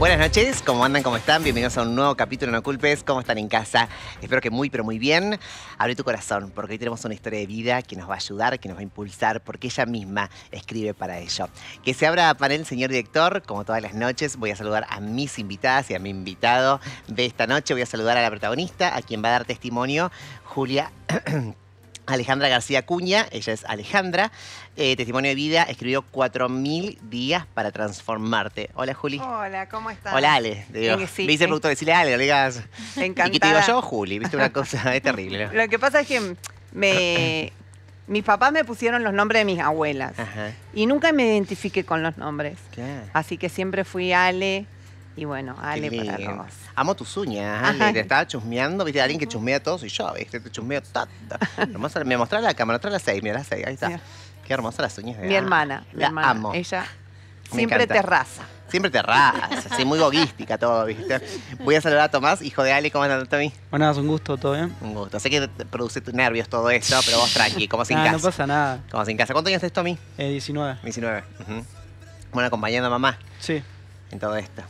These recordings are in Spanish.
Buenas noches, ¿cómo andan? ¿Cómo están? Bienvenidos a un nuevo capítulo No Culpes. ¿Cómo están en casa? Espero que muy, pero muy bien. Abre tu corazón, porque hoy tenemos una historia de vida que nos va a ayudar, que nos va a impulsar, porque ella misma escribe para ello. Que se abra panel, señor director. Como todas las noches, voy a saludar a mis invitadas y a mi invitado de esta noche. Voy a saludar a la protagonista, a quien va a dar testimonio, Julia. Alejandra García Cuña, ella es Alejandra, eh, testimonio de vida, escribió 4.000 días para transformarte. Hola Juli. Hola, ¿cómo estás? Hola Ale. Te digo, sí, me dice el eh. productor, decirle Ale, le digas. Encantada. ¿Y qué te digo yo? Juli, viste una cosa, es terrible. ¿no? Lo que pasa es que me, mis papás me pusieron los nombres de mis abuelas Ajá. y nunca me identifiqué con los nombres. Claro. Así que siempre fui Ale y bueno, Qué Ale para lindo. Rosa. Amo tus uñas, Ale. Te estaba chusmeando, viste, alguien que chusmea todo soy yo, viste, te chusmeo tanto. Hermosa, me mostrás la cámara, mostrás las seis, mira las seis, ahí está. Mira. Qué hermosas las uñas de Mi hermana, mi La hermana. amo. Ella Me siempre encanta. te raza. Siempre te rasas, así muy boguística todo, viste. Voy a saludar a Tomás, hijo de Ale, ¿cómo andas, Tommy? Buenas, un gusto, ¿todo bien? Un gusto. Sé que te produce tus nervios todo esto, pero vos tranqui, como sin casa. no pasa nada. Como sin casa. ¿Cuántos años tenés, Tommy? Eh, 19. 19. Ujú. Bueno, acompañando a mamá Sí, en todo esto.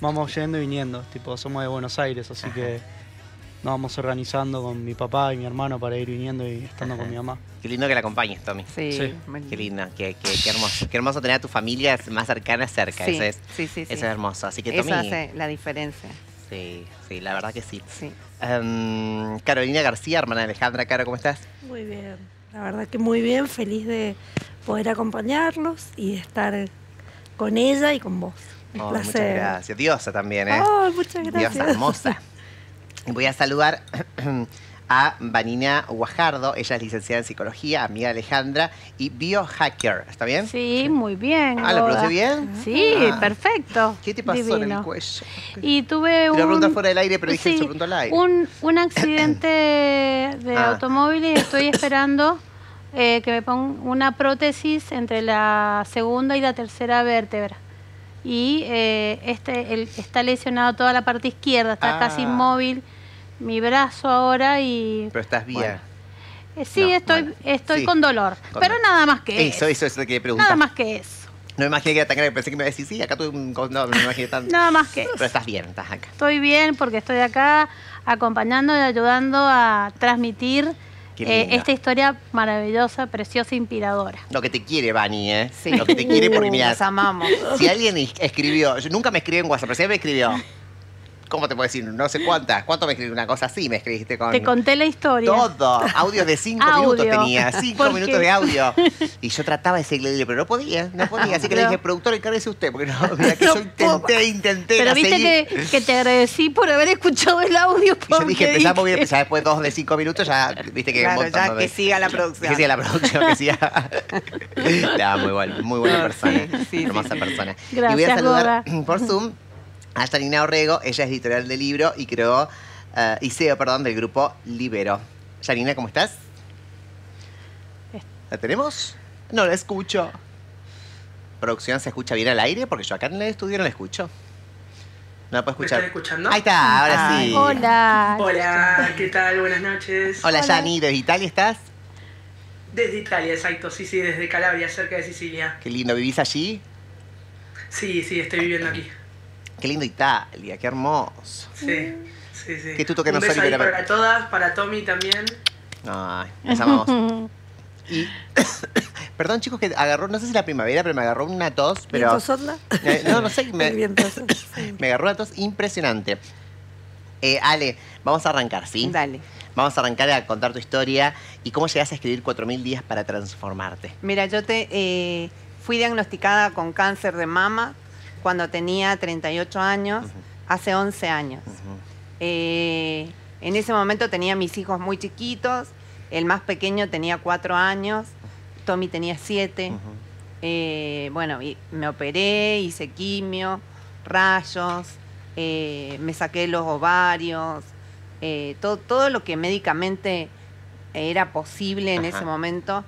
Vamos yendo y viniendo. Tipo, somos de Buenos Aires, así que nos vamos organizando con mi papá y mi hermano para ir viniendo y estando con mi mamá. Qué lindo que la acompañes, Tommy. Sí, Sí. Qué lindo, qué, qué- qué hermoso. Qué hermoso tener a tu familia más cercana cerca. Sí, eso es, sí, sí, sí. eso es hermoso. Así que Eso Tommy. hace la diferencia. Sí, sí, la verdad que sí. Sí. Em, Carolina García, hermana de Alejandra, Caro, ¿cómo estás? Muy bien, la verdad que muy bien, feliz de poder acompañarlos y de estar con ella y con vos. Un Oh, muchas gracias. Diosa también, ¿eh? Ay, muchas gracias. Diosa hermosa. Y Voy a saludar a Vanina Guajardo, ella es licenciada en psicología, amiga de Alejandra y biohacker, ¿está bien? Sí, muy bien. Ah, ¿lo pronunció bien? Sí, Ah. perfecto. ¿Qué te pasó en el cuello? Y tuve Te un... preguntar fuera del aire, pero dije, sí, se preguntó al aire. Un, un accidente de Ah. automóvil y estoy esperando eh, que me pongan una prótesis entre la segunda y la tercera vértebra. Y eh, este el- está lesionado toda la parte izquierda, está Ah. casi inmóvil mi brazo ahora y... Pero estás bien. Bueno, eh, sí, No, estoy, bueno, estoy sí. con dolor, Con pero nada más que Eso, eso. eso, eso que preguntar. Nada más que eso. No me imaginé que era tan grave, pensé que me iba a decir, sí, acá tuve un... No, me imaginé tanto. Nada más que eso. Pero estás bien, estás acá. Estoy bien porque estoy acá acompañando y ayudando a transmitir eh, linda. esta historia maravillosa, preciosa, inspiradora. Lo que te quiere, Vani, ¿eh? Sí. Lo que te quiere porque, mira, Los amamos. si alguien es- escribió, yo nunca me escribió en WhatsApp, pero si alguien me escribió, ¿cómo te puedo decir? No sé cuántas, ¿cuánto me escribió? Una cosa así me escribiste con... Te conté la historia. Todo, audios de cinco Audio. minutos tenía, cinco ¿Por minutos de audio. Y yo trataba de seguirle, pero no podía, no podía. Así que le dije, productor, encárguese usted, porque no, mira que No yo intenté, intenté. Pero viste que, que te agradecí por haber escuchado el audio. Y yo dije, empezamos bien, ya después dos de cinco minutos, ya viste que... Claro, ya de- que siga la producción. Que siga la producción, que siga. La muy buena, muy buena persona. sí, sí, hermosa sí. persona. y voy a Gracias, saludar por Zoom a Janina Orrego, ella es editorial de libro y creó, eh, y CEO, perdón, del grupo Libero. Janina, ¿cómo estás? ¿La tenemos? No la escucho. ¿Producción se escucha bien al aire? Porque yo acá en el estudio no la escucho. No la puedo ¿Me escuchar. están escuchando? Ahí está, ahora Ay. sí. Hola. Hola, ¿qué tal? Buenas noches. Hola, Hola. Yani, ¿desde Italia estás? Desde Italia, exacto, sí, sí, desde Calabria, cerca de Sicilia. Qué lindo, ¿vivís allí? Sí, sí, estoy viviendo aquí. Qué lindo Italia, qué hermoso. Sí, sí, sí. Que tú toques Un no beso ahí libera- para todas, para Tommy también. Ay, nos amamos. Y, perdón chicos que agarró, no sé si la primavera, pero me agarró una tos, pero... Eh, no, no sé, me, me agarró una tos impresionante. Eh, Ale, vamos a arrancar, ¿sí? Dale. Vamos a arrancar a contar tu historia y cómo llegas a escribir 4.000 días para transformarte. Mira, yo te eh, fui diagnosticada con cáncer de mama cuando tenía 38 años, hace 11 años. Eh, en ese momento tenía mis hijos muy chiquitos, el más pequeño tenía 4 años, Tommy tenía 7. Ujú. Eh, bueno, y me operé, hice quimio, rayos, eh, me saqué los ovarios, todo, todo lo que médicamente era posible en Ajá. ese momento,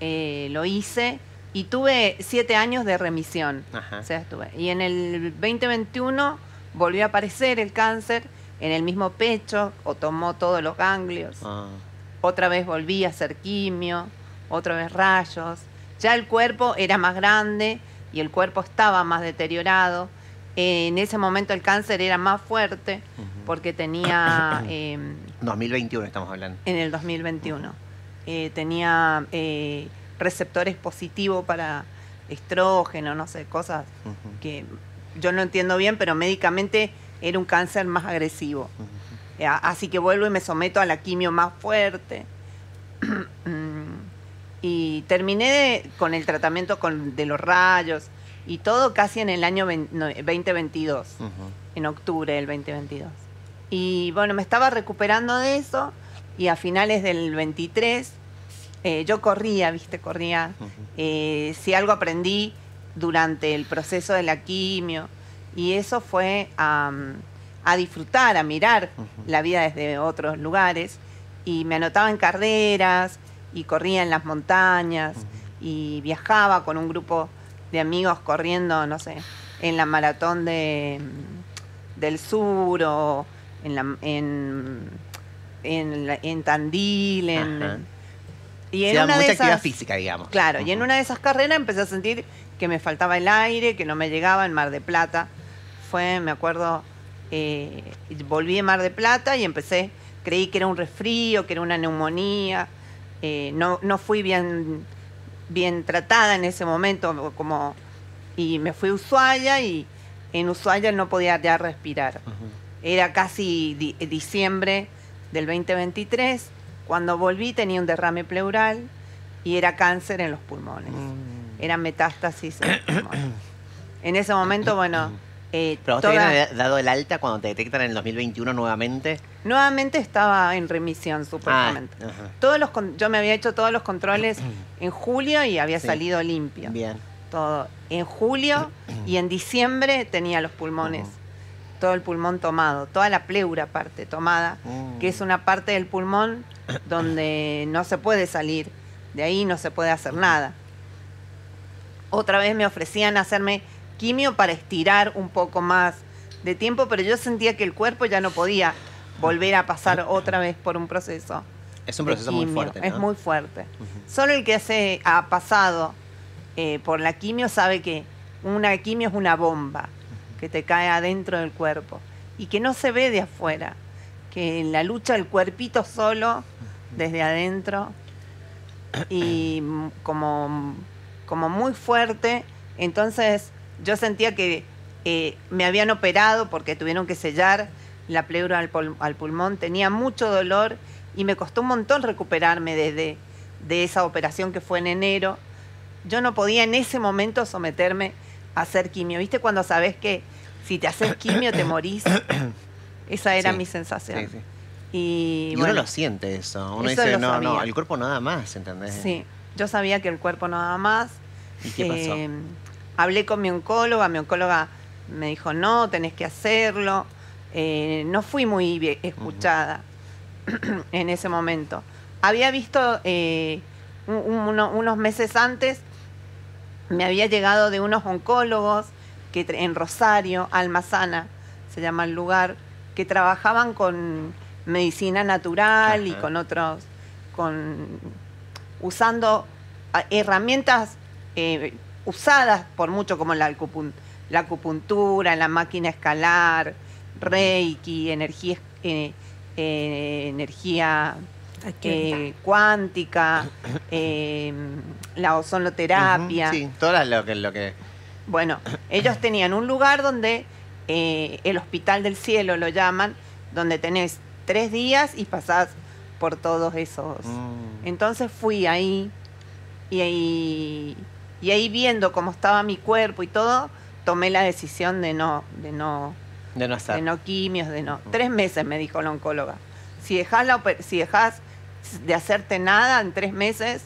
lo hice y tuve siete años de remisión. Ajá. O sea, estuve. Y en el 2021 volvió a aparecer el cáncer en el mismo pecho, o tomó todos los ganglios. Ah. Otra vez volví a hacer quimio, otra vez rayos. Ya el cuerpo era más grande y el cuerpo estaba más deteriorado. En ese momento el cáncer era más fuerte porque tenía, eh, 2021 estamos hablando. en el 2021, eh, tenía eh, receptores positivos para estrógeno, no sé, cosas que yo no entiendo bien, pero médicamente era un cáncer más agresivo. Eh, Así que vuelvo y me someto a la quimio más fuerte. Y terminé de- con el tratamiento con, de los rayos y todo casi en el año vein- no, 2022, Ujú. en octubre del 2022. Y bueno, me estaba recuperando de eso y a finales del 23 eh, yo corría, viste, corría. Eh, si algo aprendí durante el proceso de la quimio y eso fue a, a disfrutar, a mirar la vida desde otros lugares. Y me anotaba en carreras y corría en las montañas y viajaba con un grupo de amigos corriendo, no sé, en la maratón de, del sur o en, la, en, en, en Tandil, en, Y en una mucha de actividad esas, física, digamos. Claro, y en una de esas carreras empecé a sentir que me faltaba el aire, que no me llegaba en Mar de Plata. Fue, me acuerdo, eh, volví en Mar de Plata y empecé, creí que era un resfrío, que era una neumonía. eh, no, no fui bien, bien tratada en ese momento, como, y me fui a Ushuaia y en Ushuaia no podía ya respirar. Era casi di- diciembre del 2023. Cuando volví tenía un derrame pleural y era cáncer en los pulmones. Mm. Era metástasis en los pulmones. En ese momento, bueno, eh, Pero vos te toda- habían dado el alta cuando te detectan en el 2021 nuevamente. nuevamente estaba en remisión, supuestamente. Ah, ajá. Todos los con- yo me había hecho todos los controles en julio y había Sí. salido limpio. Bien. Todo. En julio y en diciembre tenía los pulmones, Ujú. Todo el pulmón tomado, toda la pleura parte tomada. Mm. que es una parte del pulmón donde no se puede salir, de ahí no se puede hacer nada. Otra vez me ofrecían hacerme quimio para estirar un poco más de tiempo, pero yo sentía que el cuerpo ya no podía volver a pasar otra vez por un proceso. Es un proceso muy fuerte. ¿no? Es muy fuerte. Solo el que hace, ha pasado eh, por la quimio sabe que una quimio es una bomba que te cae adentro del cuerpo y que no se ve de afuera, que en la lucha el cuerpito solo desde adentro y como, como muy fuerte, entonces yo sentía que eh, me habían operado porque tuvieron que sellar la pleura al, al pulmón, tenía mucho dolor y me costó un montón recuperarme desde de esa operación que fue en enero. Yo no podía en ese momento someterme hacer quimio. ¿Viste cuando sabes que si te haces quimio te morís? Esa era Sí, mi sensación. Sí, sí. Y, Y, bueno, uno lo siente eso. Uno eso dice, no, no, el cuerpo nada más, ¿entendés? Sí, yo sabía que el cuerpo no daba más. ¿Y qué pasó? Eh, hablé con mi oncóloga, mi oncóloga me dijo, no, tenés que hacerlo. Eh, no fui muy escuchada en ese momento. Había visto eh, un- uno- unos meses antes, me había llegado de unos oncólogos que en Rosario, Almazana, se llama el lugar, que trabajaban con medicina natural y con otros, con usando ah, herramientas eh, usadas por mucho como la, acupun- la acupuntura, la máquina escalar, reiki, energía, eh, eh, energía. Eh, cuántica, eh, la ozonoterapia. Sí, todo lo que, lo que Bueno, ellos tenían un lugar donde eh, el Hospital del Cielo lo llaman, donde tenés tres días y pasás por todos esos. Mm. Entonces fui ahí y ahí, y ahí viendo cómo estaba mi cuerpo y todo, tomé la decisión de no, de no, de no hacer. de no quimios, de no. Tres meses me dijo la oncóloga. Si dejas la si dejas de hacerte nada en tres meses,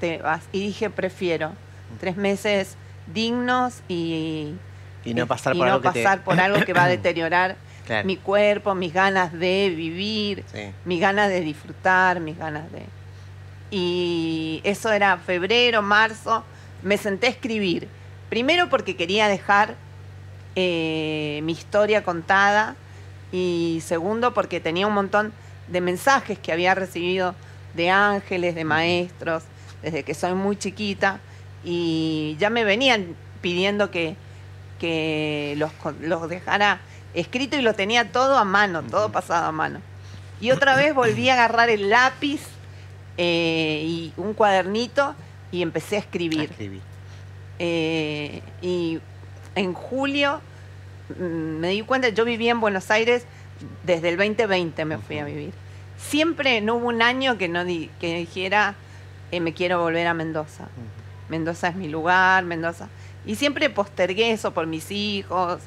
te vas. Y dije, prefiero tres meses dignos y, y no pasar y por algo que te- pasar por algo que va a deteriorar Claro. mi cuerpo, mis ganas de vivir, Sí. mis ganas de disfrutar, mis ganas de... Y eso era febrero, marzo, me senté a escribir. Primero porque quería dejar eh, mi historia contada y segundo porque tenía un montón de mensajes que había recibido de ángeles, de maestros, desde que soy muy chiquita y ya me venían pidiendo que, que los, los dejara escrito y lo tenía todo a mano, todo pasado a mano. Y otra vez volví a agarrar el lápiz eh, y un cuadernito y empecé a escribir. Escribí. Eh, y en julio mm, me di cuenta, yo vivía en Buenos Aires desde el 2020 me fui a vivir. Siempre no hubo un año que no di- que dijera eh, me quiero volver a Mendoza. Mendoza es mi lugar, Mendoza. Y siempre postergué eso por mis hijos,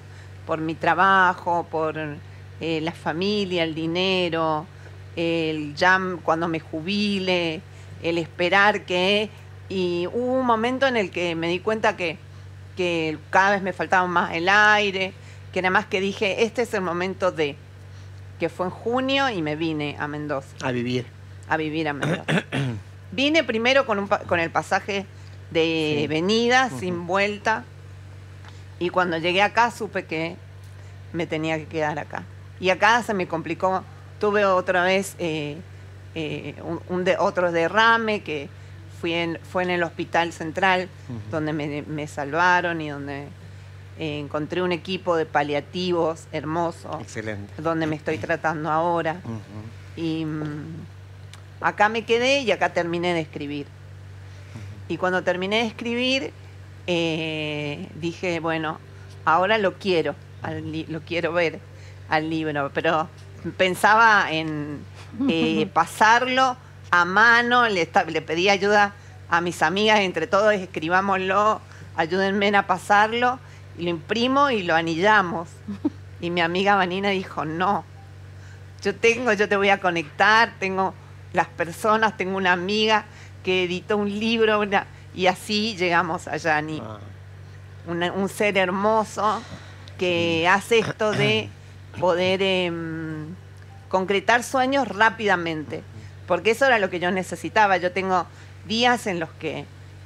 por mi trabajo, por eh, la familia, el dinero, el ya cuando me jubile, el esperar que... Y hubo un momento en el que me di cuenta que, que cada vez me faltaba más el aire, que nada más que dije, este es el momento de... que fue en junio y me vine a Mendoza A vivir. a vivir a Mendoza. Vine primero con, un pa- con el pasaje de venida, sin vuelta, y cuando llegué acá supe que me tenía que quedar acá. Y acá se me complicó, tuve otra vez eh, eh, un, un de- otro derrame que fui en, fue en el hospital central, donde me, me salvaron y donde eh, encontré un equipo de paliativos hermoso, Excelente. donde me estoy tratando ahora. Y mm, acá me quedé y acá terminé de escribir. Y cuando terminé de escribir, eh, dije, bueno, ahora lo quiero, al lo quiero ver al libro, pero pensaba en eh, pasarlo a mano, le, pedí ayuda a mis amigas, entre todos escribámoslo, ayúdenme a pasarlo, lo imprimo y lo anillamos. Y mi amiga Vanina dijo, no, yo tengo, yo te voy a conectar, tengo las personas, tengo una amiga que editó un libro una- y así llegamos a Yani, Ah. una- un ser hermoso que hace esto de poder em, concretar sueños rápidamente, porque eso era lo que yo necesitaba. Yo tengo días en los que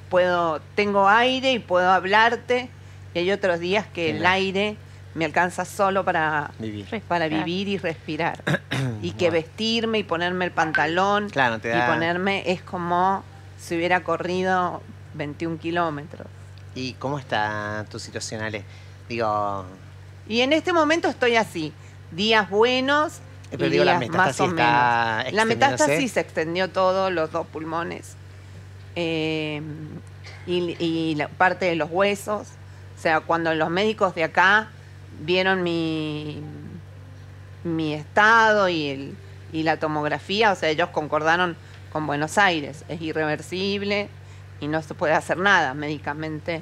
puedo, tengo aire y puedo hablarte, y hay otros días que el aire me alcanza solo para Vivir. para vivir y respirar. y que vestirme y ponerme el pantalón Claro, te y ponerme es como si hubiera corrido 21 kilómetros. ¿Y cómo está tu situación, Ale? Digo, Y en este momento estoy así, días buenos Eh, pero y digo, la días más metástasis o está menos. La metástasis se extendió todo, los dos pulmones eh, y, y la parte de los huesos. O sea, cuando los médicos de acá vieron mi, mi estado y, el, y la tomografía, o sea, ellos concordaron con Buenos Aires, es irreversible y no se puede hacer nada, médicamente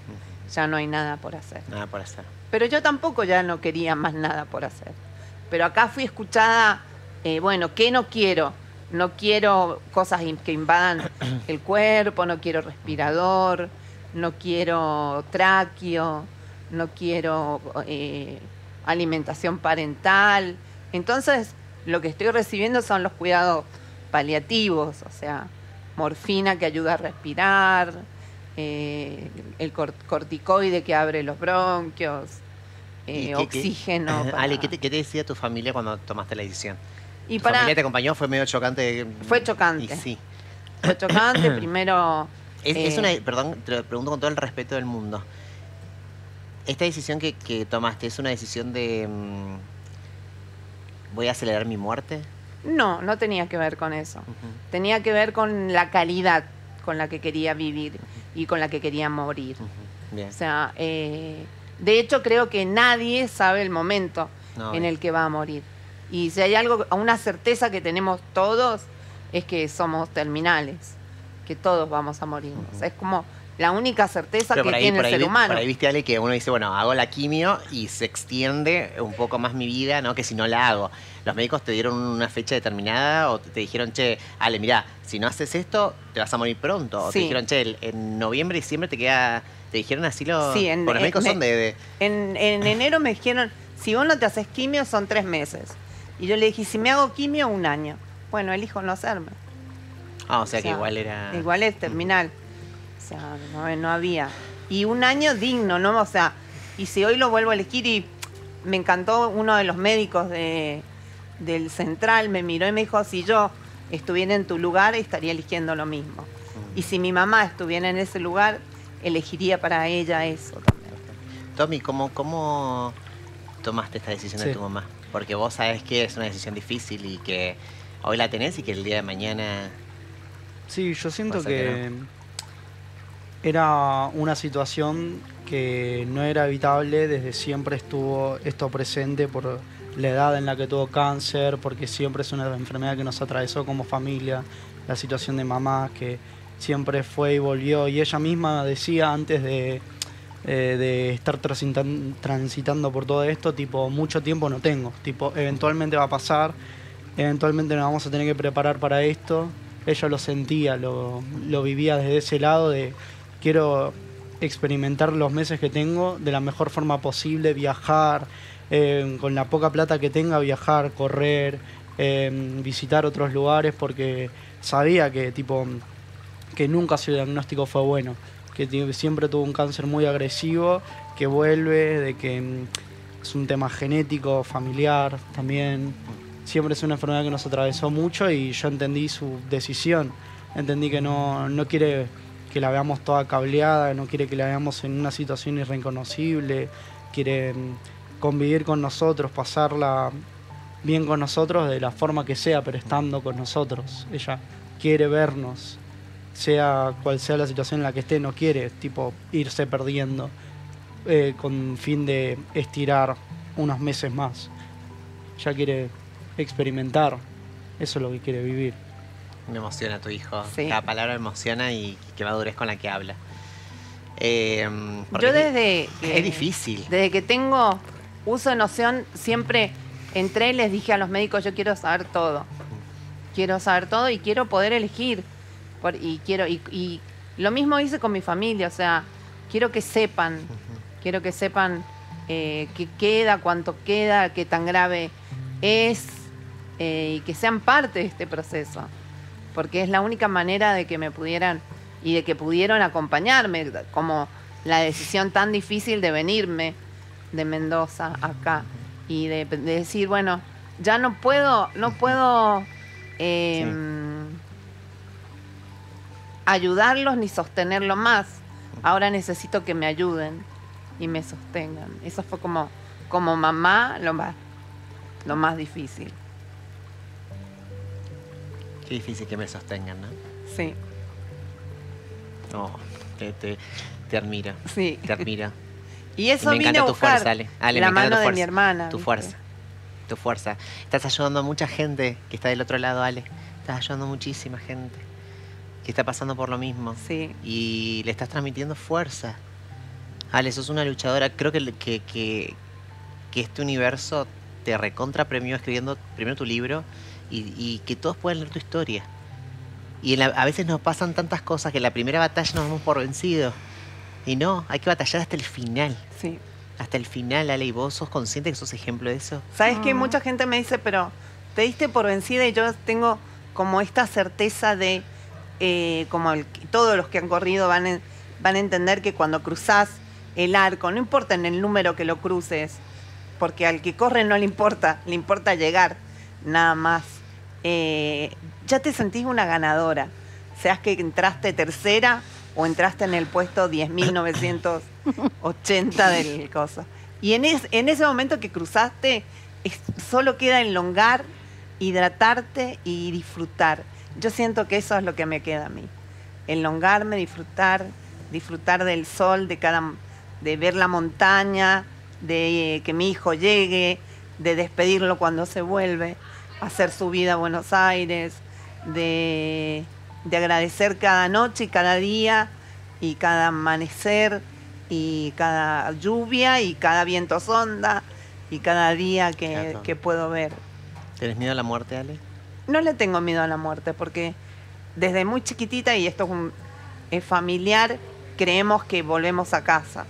ya no hay nada por hacer. nada por hacer. Pero yo tampoco ya no quería más nada por hacer. Pero acá fui escuchada, eh, bueno, ¿qué no quiero? No quiero cosas que invadan el cuerpo, no quiero respirador, no quiero tráqueo, no quiero eh, alimentación parental. Entonces, lo que estoy recibiendo son los cuidados paliativos, o sea, morfina que ayuda a respirar, eh, el cor- corticoide que abre los bronquios, ¿Y eh, qué- qué- oxígeno. para- Ale, ¿qué te, qué te decía tu familia cuando tomaste la decisión? y ¿Tu para, familia te acompañó? ¿Fue medio chocante? Fue chocante. Y sí. fue chocante, primero... Es, es eh, una, perdón, te lo pregunto con todo el respeto del mundo. Esta decisión que, que tomaste es una decisión de... mm, ¿Voy a acelerar mi muerte? No, no tenía que ver con eso. Tenía que ver con la calidad con la que quería vivir y con la que quería morir. O sea, eh, de hecho creo que nadie sabe el momento No, en bien. el que va a morir. Y si hay algo, una certeza que tenemos todos, es que somos terminales, que todos vamos a morirnos. Es como la única certeza Pero que ahí, tiene el ahí ser humano. por ahí viste, Ale, que uno dice, bueno, hago la quimio y se extiende un poco más mi vida, ¿no? Que si no la hago. ¿Los médicos te dieron una fecha determinada o te, te dijeron, che, Ale, mira, si no haces esto, te vas a morir pronto? O te Sí. dijeron, che, en noviembre, diciembre te queda... ¿Te dijeron así los...? Sí, en- Porque los en- médicos me- son de... de- En, en enero me dijeron, si vos no te haces quimio son tres meses. Y yo le dije, si me hago quimio, un año. Bueno, elijo no hacerme. Ah, o sea O que sea, igual era... Igual es terminal. O sea, no, no había. Y un año digno, ¿no? O sea, y si hoy lo vuelvo a elegir y me encantó uno de los médicos de, del central, me miró y me dijo, si yo estuviera en tu lugar, estaría eligiendo lo mismo. Y si mi mamá estuviera en ese lugar, elegiría para ella eso también. Tommy, ¿cómo, ¿cómo tomaste esta decisión de tu mamá? Porque vos sabés que es una decisión difícil y que hoy la tenés y que el día de mañana... Sí, yo siento que era una situación que no era evitable, desde siempre estuvo esto presente por la edad en la que tuvo cáncer, porque siempre es una enfermedad que nos atravesó como familia, la situación de mamá que siempre fue y volvió, y ella misma decía antes de, eh, de estar transitan- transitando por todo esto, tipo, mucho tiempo no tengo, tipo, eventualmente va a pasar, eventualmente nos vamos a tener que preparar para esto. Ella lo sentía, lo, vivía desde ese lado de quiero experimentar los meses que tengo de la mejor forma posible, viajar, eh, con la poca plata que tenga, viajar, correr, eh, visitar otros lugares, porque sabía que tipo que nunca su diagnóstico fue bueno, que siempre tuvo un cáncer muy agresivo, que vuelve, de que mm, es un tema genético, familiar también. Siempre es una enfermedad que nos atravesó mucho y yo entendí su decisión. Entendí que no, no quiere que la veamos toda cableada, no quiere que la veamos en una situación irreconocible, quiere mm, convivir con nosotros, pasarla bien con nosotros de la forma que sea, pero estando con nosotros. Ella quiere vernos, sea cual sea la situación en la que esté, no quiere tipo irse perdiendo eh, con fin de estirar unos meses más. Ya quiere experimentar, eso es lo que quiere vivir. Me emociona tu hijo. Sí. Cada palabra me emociona y qué madurez con la que habla. Eh, Yo es desde que, Es difícil. desde que tengo uso de noción, siempre entré y les dije a los médicos, yo quiero saber todo. Quiero saber todo y quiero poder elegir. Por- y quiero y, y lo mismo hice con mi familia, o sea, quiero que sepan, quiero que sepan eh, qué queda, cuánto queda, qué tan grave es eh, y que sean parte de este proceso, porque es la única manera de que me pudieran y de que pudieron acompañarme, como la decisión tan difícil de venirme de Mendoza acá y de, de decir, bueno, ya no puedo, no puedo eh, ayudarlos ni sostenerlo más. Ahora necesito que me ayuden y me sostengan. Eso fue como, como mamá lo más, lo más difícil. Qué difícil que me sostengan, ¿no? Sí, No, te, te, te admiro. sí. Te admiro. Y eso me vine encanta a tu fuerza, Ale. Ale, la me encanta mano tu de fuerza. mi hermana. Tu ¿viste? fuerza. Tu fuerza. Estás ayudando a mucha gente que está del otro lado, Ale. Estás ayudando a muchísima gente que está pasando por lo mismo. Sí, Y le estás transmitiendo fuerza. Ale, sos una luchadora. Creo que, que, que, que este universo te recontra premió escribiendo primero tu libro y, y que todos puedan leer tu historia. Y en la- a veces nos pasan tantas cosas que en la primera batalla nos damos por vencidos. Y no, hay que batallar hasta el final. sí. Hasta el final, Ale, ¿y vos sos consciente que sos ejemplo de eso? Sabes que Ah. mucha gente me dice, pero te diste por vencida y yo tengo como esta certeza de, eh, como el- todos los que han corrido van, en- van a entender que cuando cruzás el arco, no importa en el número que lo cruces, porque al que corre no le importa, le importa llegar, nada más. Eh, ya te sentís una ganadora, seas que entraste tercera o entraste en el puesto 10.980 del cosa. Y en, es- en ese momento que cruzaste, solo queda elongar, hidratarte y disfrutar. Yo siento que eso es lo que me queda a mí. Elongarme, disfrutar, disfrutar del sol, de cada de ver la montaña, de eh, que mi hijo llegue, de despedirlo cuando se vuelve, hacer su vida a Buenos Aires, de, de agradecer cada noche y cada día y cada amanecer y cada lluvia y cada viento sonda y cada día que, Claro. que puedo ver. ¿Tenés miedo a la muerte, Ale? No le tengo miedo a la muerte porque desde muy chiquitita, y esto es, un- es familiar, creemos que volvemos a casa,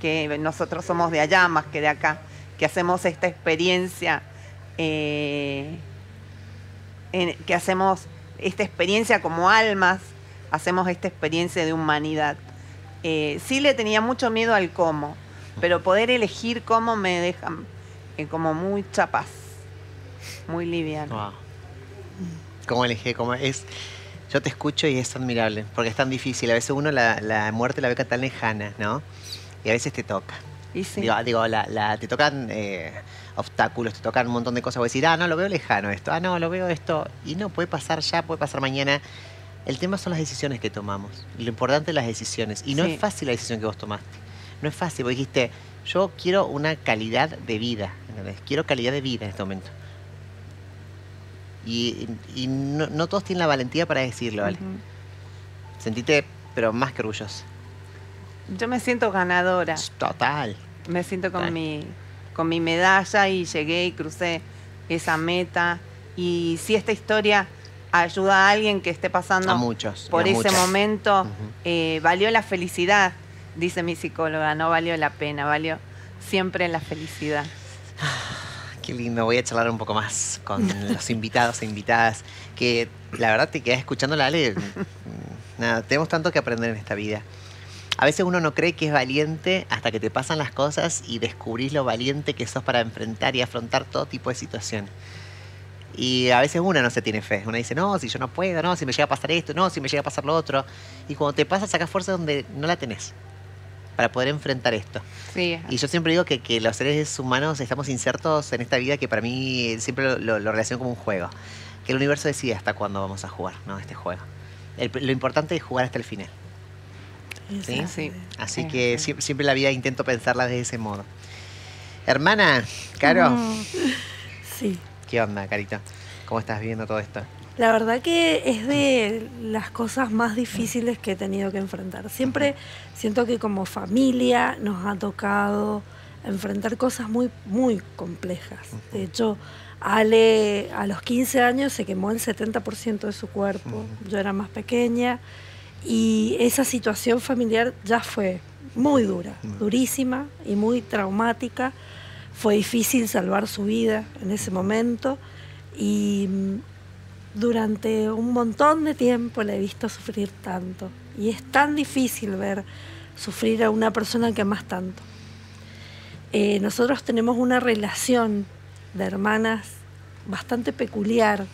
que nosotros somos de allá más que de acá, que hacemos esta experiencia, eh, en- que hacemos esta experiencia como almas, hacemos esta experiencia de humanidad. Eh, sí le tenía mucho miedo al cómo, pero poder elegir cómo me deja eh, como mucha paz, muy liviana. Wow. ¿Cómo elegí? ¿Cómo es? Yo te escucho y es admirable, porque es tan difícil. A veces uno la, la muerte la ve tan lejana, ¿no? Y a veces te toca. Y sí. Digo, digo, la, la- te tocan eh, obstáculos, te tocan un montón de cosas. Voy a decir, ah, no, lo veo lejano esto, ah, no, lo veo esto. Y no, puede pasar ya, puede pasar mañana. El tema son las decisiones que tomamos. Lo importante es las decisiones. Y no Sí. es fácil la decisión que vos tomaste. No es fácil, vos dijiste, yo quiero una calidad de vida. ¿entendés? Quiero calidad de vida en este momento. Y, y no, no todos tienen la valentía para decirlo, ¿vale? Ujú. Sentite, pero más que orgulloso. Yo me siento ganadora. Total. Me siento con mi, con mi medalla y llegué y crucé esa meta. Y si esta historia ayuda a alguien que esté pasando A muchos. por a ese muchas. momento, Ujú. eh, valió la felicidad, dice mi psicóloga, no valió la pena, valió siempre la felicidad. Qué lindo, voy a charlar un poco más con los invitados e invitadas, que la verdad te quedás escuchando la Ale. Nada, tenemos tanto que aprender en esta vida. A veces uno no cree que es valiente hasta que te pasan las cosas y descubrís lo valiente que sos para enfrentar y afrontar todo tipo de situaciones. Y a veces uno no se tiene fe. Uno dice, no, si yo no puedo, no, si me llega a pasar esto, no, si me llega a pasar lo otro. Y cuando te pasa, sacas fuerza donde no la tenés para poder enfrentar esto. Sí, Y yo siempre digo que, que los seres humanos estamos insertos en esta vida que para mí siempre lo, lo- lo relaciono como un juego. Que el universo decide hasta cuándo vamos a jugar, ¿no? Este juego. El- lo importante es jugar hasta el final. ¿Sí? Sí. Así Sí, que siempre, siempre la vida intento pensarla de ese modo. Hermana, Caro, Mm, Sí. ¿qué onda, Carito? ¿Cómo estás viendo todo esto? La verdad que es de las cosas más difíciles que he tenido que enfrentar. Siempre siento que como familia nos ha tocado enfrentar cosas muy, muy complejas. De hecho, Ale a los 15 años se quemó el 70% de su cuerpo. Yo era más pequeña y esa situación familiar ya fue muy dura, durísima y muy traumática. Fue difícil salvar su vida en ese momento y mm, durante un montón de tiempo la he visto sufrir tanto. Y es tan difícil ver sufrir a una persona que amas tanto. Eh, nosotros tenemos una relación de hermanas bastante peculiar,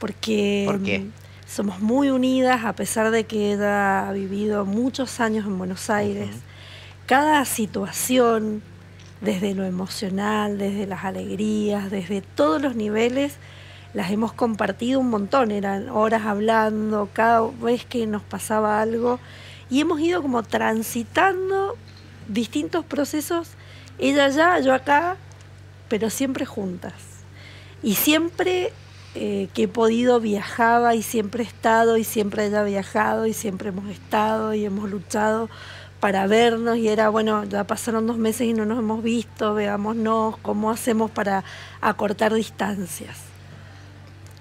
porque ¿Por qué? Somos muy unidas a pesar de que ella ha vivido muchos años en Buenos Aires. Cada situación, desde lo emocional, desde las alegrías, desde todos los niveles, las hemos compartido un montón. Eran horas hablando, cada vez que nos pasaba algo. Y hemos ido como transitando distintos procesos, ella allá, yo acá, pero siempre juntas. Y siempre eh, que he podido viajaba y siempre he estado y siempre ella ha viajado y siempre hemos estado y hemos luchado para vernos y era, bueno, ya pasaron dos meses y no nos hemos visto, veámonos, cómo hacemos para acortar distancias.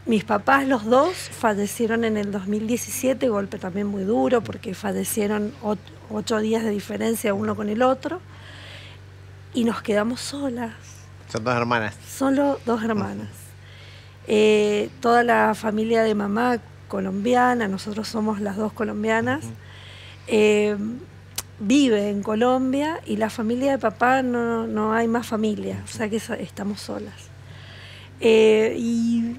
Mis papás, los dos, fallecieron en el 2017, golpe también muy duro, porque fallecieron ocho días de diferencia uno con el otro, y nos quedamos solas, Son dos hermanas. solo dos hermanas. Eh, toda la familia de mamá colombiana, nosotros somos las dos colombianas, eh, vive en Colombia y la familia de papá no, no hay más familia, o sea que estamos solas. Eh, y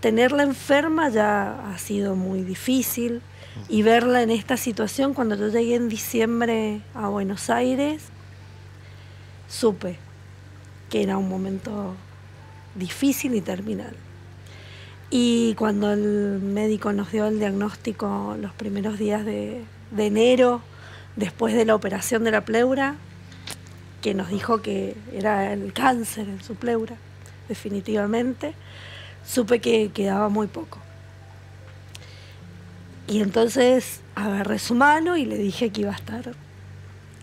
tenerla enferma ya ha sido muy difícil y verla en esta situación cuando yo llegué en diciembre a Buenos Aires, supe que era un momento difícil y terminal. Y cuando el médico nos dio el diagnóstico los primeros días de, de enero, después de la operación de la pleura, que nos dijo que era el cáncer en su pleura, definitivamente, supe que quedaba muy poco. Y entonces agarré su mano y le dije que iba a estar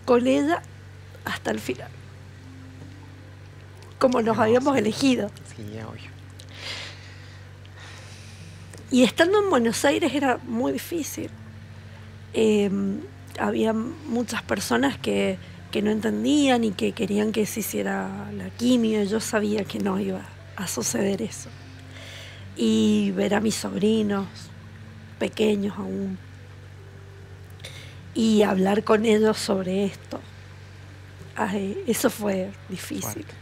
con ella hasta el final. Como nos habíamos elegido. Y estando en Buenos Aires era muy difícil. Eh, había muchas personas que, que no entendían y que querían que se hiciera la quimio. Yo sabía que no iba a suceder eso. Y ver a mis sobrinos, pequeños aún, y hablar con ellos sobre esto. Ay, eso fue difícil. Fuerte.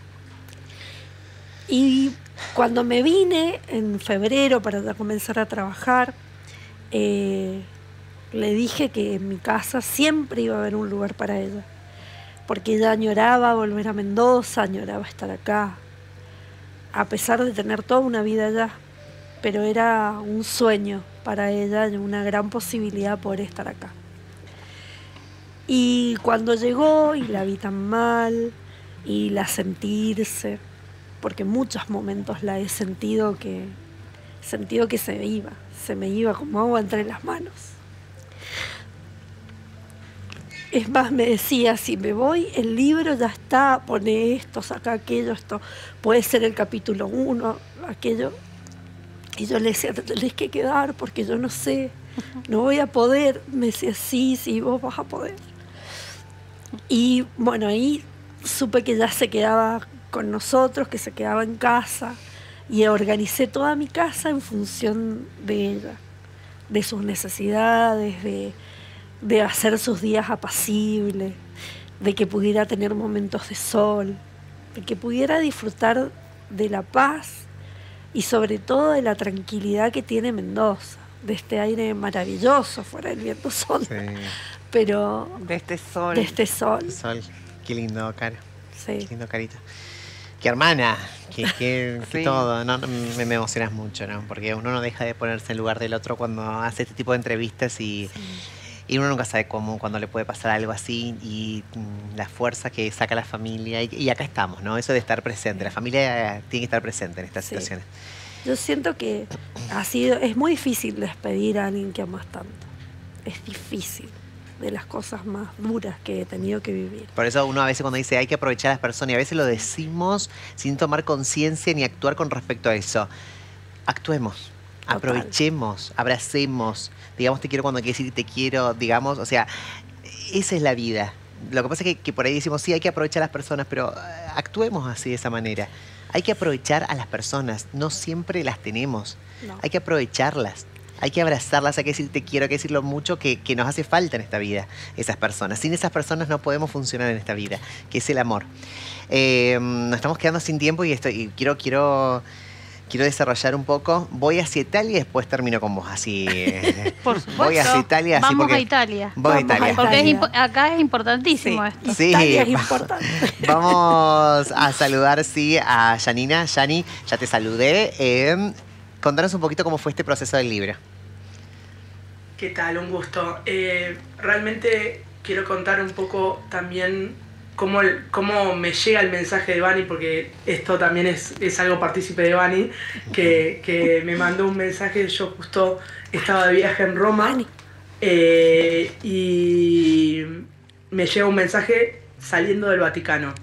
Y cuando me vine en febrero para comenzar a trabajar, eh, le dije que en mi casa siempre iba a haber un lugar para ella. porque ella añoraba volver a Mendoza, añoraba estar acá, a pesar de tener toda una vida allá, pero era un sueño para ella y una gran posibilidad poder estar acá. Y cuando llegó y la vi tan mal y la sentirse, porque muchos momentos la he sentido que sentido que se me iba, se me iba como agua entre las manos. Es más, me decía, si me voy, el libro ya está, pone esto, saca aquello, esto puede ser el capítulo 1, aquello. Y yo le decía, te tenés que quedar porque yo no sé, no voy a poder. Me decía, sí, sí, vos vas a poder. Y bueno, ahí supe que ya se quedaba con nosotros, que se quedaba en casa. Y organicé toda mi casa en función de ella, de sus necesidades, de, de hacer sus días apacibles, de que pudiera tener momentos de sol, de que pudiera disfrutar de la paz y sobre todo de la tranquilidad que tiene Mendoza, de este aire maravilloso fuera del viento sol, Sí. pero De este sol. de este sol. Sol, qué lindo, cara. Qué Sí. lindo, carita. Qué hermana, qué, qué- qué Sí. todo. No, no, me, me emocionas mucho, ¿no? Porque uno no deja de ponerse en lugar del otro cuando hace este tipo de entrevistas y, y uno nunca sabe cómo, cuando le puede pasar algo así y mm, la fuerza que saca la familia. Y, y acá estamos, ¿no? Eso de estar presente. La familia tiene que estar presente en estas Sí. situaciones. Yo siento que ha sido, es muy difícil despedir a alguien que amas tanto. Es difícil, de las cosas más duras que he tenido que vivir. Por eso uno a veces cuando dice hay que aprovechar a las personas y a veces lo decimos sin tomar conciencia ni actuar con respecto a eso. Actuemos, Total. aprovechemos, abracemos, digamos te quiero cuando que decir te quiero, digamos, o sea, esa es la vida. Lo que pasa es que, que por ahí decimos, sí, hay que aprovechar a las personas, pero eh, actuemos así de esa manera. Hay que aprovechar a las personas, no siempre las tenemos. No. Hay que aprovecharlas. Hay que abrazarlas, hay que decir te quiero, hay que decir lo mucho que, que nos hace falta en esta vida, esas personas. Sin esas personas no podemos funcionar en esta vida, que es el amor. Eh, nos estamos quedando sin tiempo y, estoy, y quiero, quiero, quiero desarrollar un poco. Voy hacia Italia y después termino con vos, así. eh, Por Voy hacia supuesto. Italia, así Vamos porque- a Italia. Voy a Vamos a Italia. Porque es acá es importantísimo Sí. esto. Sí, Italia es importante. Vamos a saludar, sí, a Janina. Yani, ya te saludé. Eh, contanos un poquito cómo fue este proceso del libro. ¿Qué tal? Un gusto. Eh, realmente quiero contar un poco también cómo, cómo me llega el mensaje de Bani, porque esto también es, es algo partícipe de Bani, que, que me mandó un mensaje, yo justo estaba de viaje en Roma eh, y me llega un mensaje saliendo del Vaticano.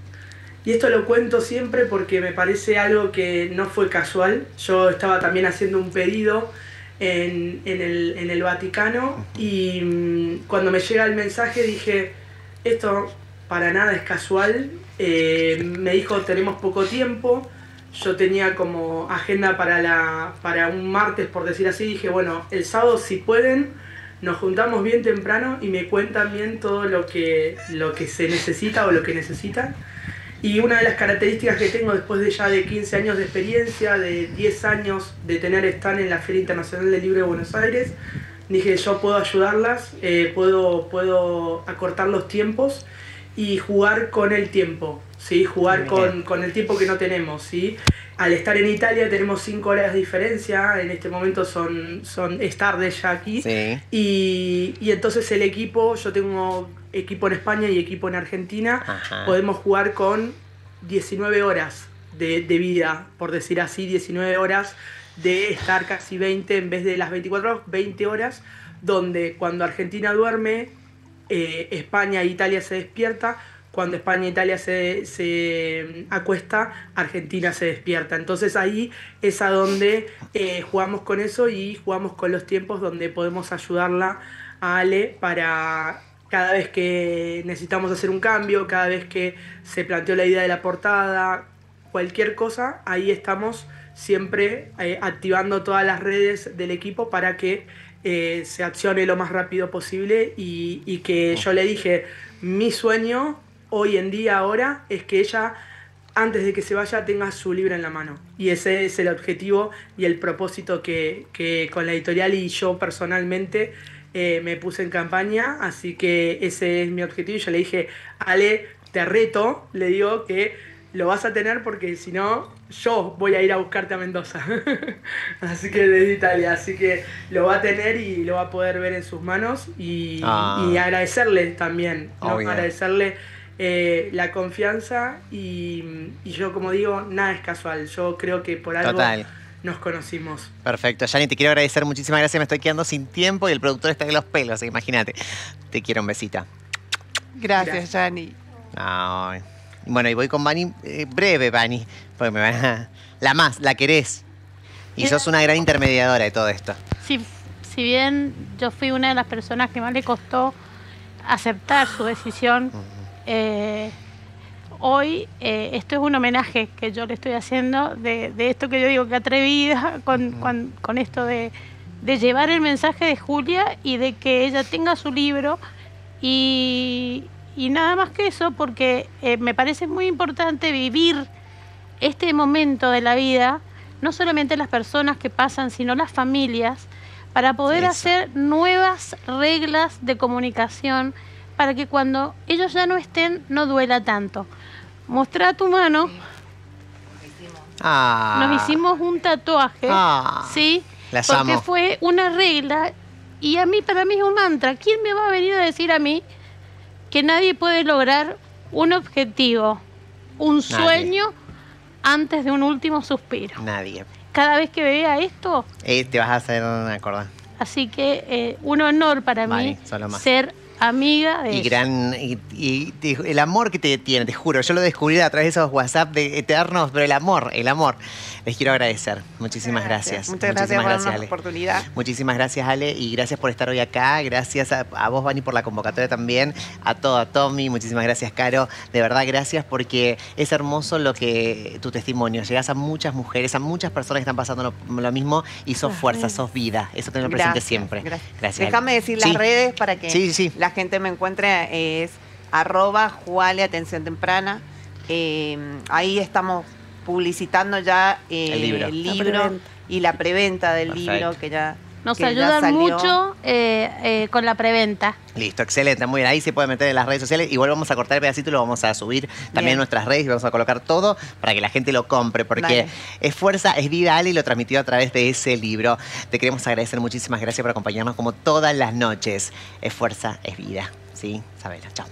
Y esto lo cuento siempre porque me parece algo que no fue casual. Yo estaba también haciendo un pedido en, en el, en el Vaticano y mm, cuando me llega el mensaje dije, esto para nada es casual. Eh, me dijo, tenemos poco tiempo. Yo tenía como agenda para, la, para un martes, por decir así. Dije, bueno, el sábado si pueden, nos juntamos bien temprano y me cuentan bien todo lo que, lo que se necesita o lo que necesitan. Y una de las características que tengo después de ya de 15 años de experiencia, de 10 años de tener stand en la Feria Internacional del Libro de Buenos Aires, dije yo puedo ayudarlas, eh, puedo, puedo acortar los tiempos y jugar con el tiempo, ¿sí? jugar con, con el tiempo que no tenemos. ¿sí? Al estar en Italia tenemos 5 horas de diferencia, en este momento son, son, es tarde ya aquí. Sí. Y, y entonces el equipo, yo tengo equipo en España y equipo en Argentina, Ajá. podemos jugar con 19 horas de, de vida, por decir así, 19 horas de estar casi 20 en vez de las 24 horas, 20 horas, donde cuando Argentina duerme, eh, España e Italia se despierta, cuando España e Italia se, se acuesta, Argentina se despierta. Entonces ahí es a donde eh, jugamos con eso y jugamos con los tiempos donde podemos ayudarla a Ale para cada vez que necesitamos hacer un cambio, cada vez que se planteó la idea de la portada, cualquier cosa, ahí estamos siempre eh, activando todas las redes del equipo para que eh, se accione lo más rápido posible y, y que yo le dije, mi sueño hoy en día ahora es que ella antes de que se vaya tenga su libro en la mano. Y ese es el objetivo y el propósito que, que con la editorial y yo personalmente eh, me puse en campaña, así que ese es mi objetivo. Y yo le dije, Ale, te reto, le digo que lo vas a tener porque si no, yo voy a ir a buscarte a Mendoza. así que desde Italia, así que lo va a tener y lo va a poder ver en sus manos y, Ah. y agradecerle también, agradecerle eh, la confianza y, y yo como digo, nada es casual, yo creo que por algo Total. nos conocimos. Perfecto. Yani, te quiero agradecer. Muchísimas gracias. Me estoy quedando sin tiempo y el productor está de los pelos. Imagínate. Te quiero un besito. Gracias. Ay. Bueno, y voy con Vani, eh, breve, Vani, porque me van a... La más, la querés. Y sos una gran intermediadora de todo esto. Si, si bien yo fui una de las personas que más le costó aceptar su decisión, eh, hoy eh, esto es un homenaje que yo le estoy haciendo de, de esto que yo digo que atrevida con, con- con esto de, de llevar el mensaje de Julia y de que ella tenga su libro y, y nada más que eso porque eh, me parece muy importante vivir este momento de la vida, no solamente las personas que pasan, sino las familias, para poder Eso. hacer nuevas reglas de comunicación para que cuando ellos ya no estén no duela tanto. Mostrar tu mano, Ah. nos hicimos un tatuaje, Ah. ¿sí? Las Porque amo. fue una regla y a mí, para mí es un mantra. ¿Quién me va a venir a decir a mí que nadie puede lograr un objetivo, un Nadie. sueño antes de un último suspiro? Nadie. Cada vez que vea esto, Eh, te vas a hacer acordar. así que eh, un honor para Vale, mí ser amiga de Y ella. gran y, el amor que te tiene, te juro, yo lo descubrí a través de esos WhatsApp de eternos, pero el amor, el amor. Les quiero agradecer. Muchísimas gracias. Muchas gracias Muchísimas por darnos la Ale. oportunidad. Muchísimas gracias, Ale, y gracias por estar hoy acá. Gracias a, a vos, Vani, por la convocatoria también. A todo, a Tommy. Muchísimas gracias, Caro. De verdad, gracias porque es hermoso lo que tu testimonio. Llegas a muchas mujeres, a muchas personas que están pasando lo, lo mismo y sos fuerza, sos vida. Eso tenlo presente Gracias, siempre. gracias. Gracias. Déjame decir Sí. las redes para que Sí, sí. la gente me encuentre. Es arroba Juale Atención Temprana. Eh, ahí estamos publicitando ya eh, El libro. el La libro preventa. y la preventa del Perfecto. libro que ya Nos ayudan mucho eh, eh, con la preventa. Listo, excelente, muy bien. Ahí se puede meter en las redes sociales. Igual vamos a cortar el pedacito y lo vamos a subir también Bien. en nuestras redes y vamos a colocar todo para que la gente lo compre, porque es fuerza, es vida, Ale, y lo transmitió a través de ese libro. Te queremos agradecer, muchísimas gracias por acompañarnos como todas las noches. Es fuerza, es vida. ¿Sí? Sabelo. Chao.